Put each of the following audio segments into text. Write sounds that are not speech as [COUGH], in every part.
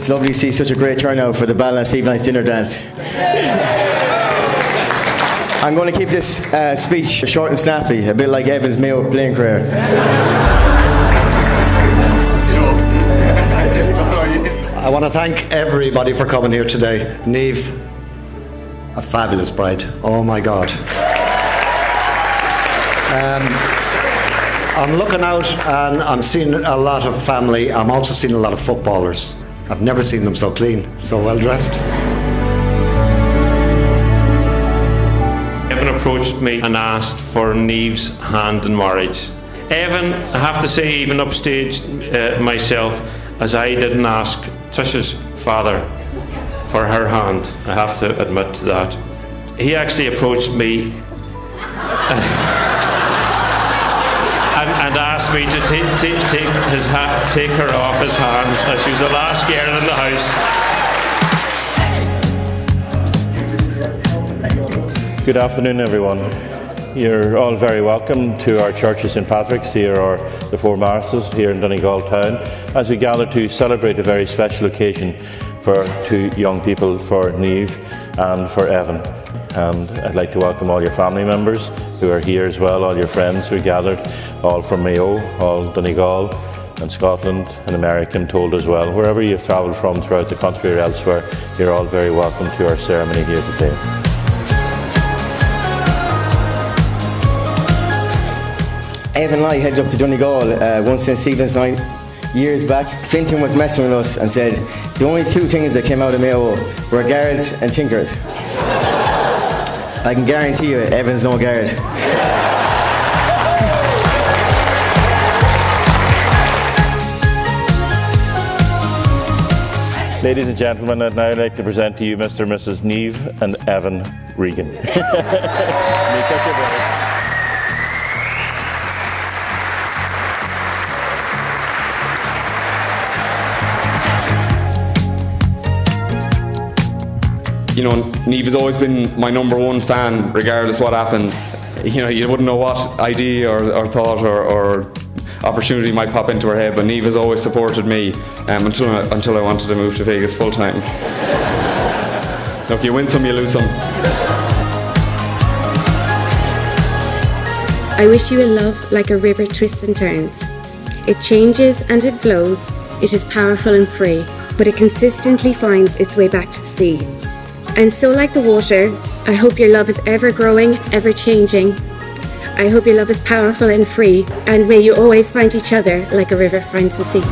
It's lovely to see such a great turnout for the Ballina Stephenites' dinner dance. I'm going to keep this uh, speech short and snappy, a bit like Evan's Mayo playing career. I want to thank everybody for coming here today. Niamh, a fabulous bride. Oh my God. Um, I'm looking out and I'm seeing a lot of family. I'm also seeing a lot of footballers. I've never seen them so clean, so well dressed. Evan approached me and asked for Niamh's hand in marriage. Evan, I have to say, even upstage uh, myself, as I didn't ask Tisha's father for her hand. I have to admit to that. He actually approached me [LAUGHS] asked me to take, take, take, his ha- take her off his hands as she was the last girl in the house. Good afternoon, everyone. You're all very welcome to our church of St Patrick's here, or the Four Masters here in Donegal town, as we gather to celebrate a very special occasion for two young people, for Niamh and for Evan. And I'd like to welcome all your family members who are here as well, all your friends who gathered, all from Mayo, all Donegal and Scotland and America, I'm told as well. Wherever you've travelled from throughout the country or elsewhere, you're all very welcome to our ceremony here today. Evan and I headed up to Donegal uh, once in Stephenites years back. Fintan was messing with us and said the only two things that came out of Mayo were guards and tinkers. I can guarantee you Evan's no guard. Ladies and gentlemen, I'd now like to present to you Mr. and Mrs. Niamh and Evan Regan. [LAUGHS] you know, Niamh has always been my number one fan, regardless what happens. You know, you wouldn't know what idea or, or thought or, or, opportunity might pop into her head, but Niamh has always supported me um, until, until I wanted to move to Vegas full time. Look, you win some, you lose some. I wish you a love like a river twists and turns. It changes and it flows, it is powerful and free, but it consistently finds its way back to the sea. And so, like the water, I hope your love is ever growing, ever changing. I hope your love is powerful and free, and may you always find each other like a river finds the sea.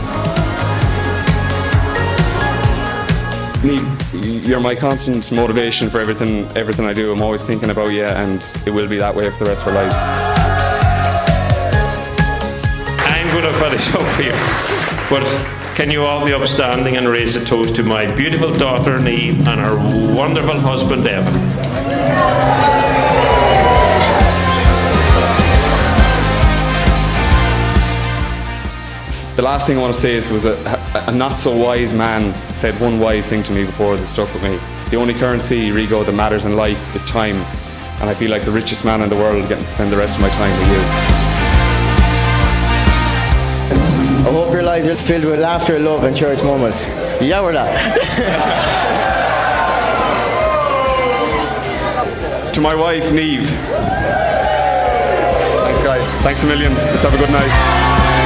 Niamh, you're my constant motivation for everything, everything I do. I'm always thinking about you, and it will be that way for the rest of our life. I'm going to finish up here, but can you all be upstanding and raise a toast to my beautiful daughter Niamh and her wonderful husband Evan? The last thing I want to say is there was a, a, not so wise man said one wise thing to me before that stuck with me. The only currency, Rigo, that matters in life is time. And I feel like the richest man in the world getting to spend the rest of my time with you. I hope your lives are filled with laughter, love, and church moments. Yeah, we're not. [LAUGHS] to my wife, Niamh. Thanks, guys. Thanks a million. Let's have a good night.